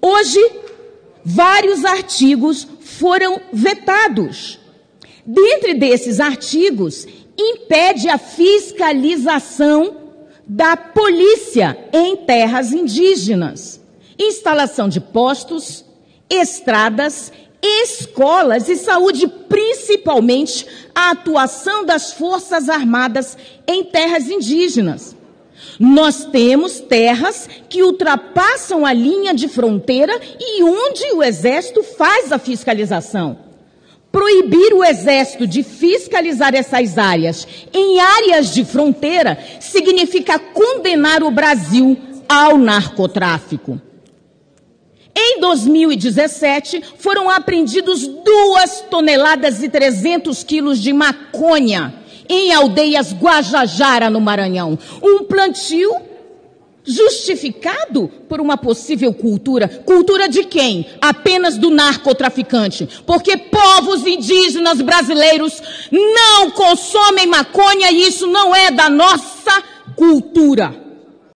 Hoje, vários artigos foram vetados. Dentre desses artigos, impede a fiscalização da polícia em terras indígenas, instalação de postos, estradas, escolas e saúde, principalmente a atuação das Forças Armadas em terras indígenas. Nós temos terras que ultrapassam a linha de fronteira e onde o Exército faz a fiscalização. Proibir o Exército de fiscalizar essas áreas em áreas de fronteira significa condenar o Brasil ao narcotráfico. Em 2017, foram apreendidos duas toneladas e 300 quilos de maconha em aldeias Guajajara, no Maranhão. Um plantio justificado por uma possível cultura. Cultura de quem? Apenas do narcotraficante. Porque povos indígenas brasileiros não consomem maconha e isso não é da nossa cultura.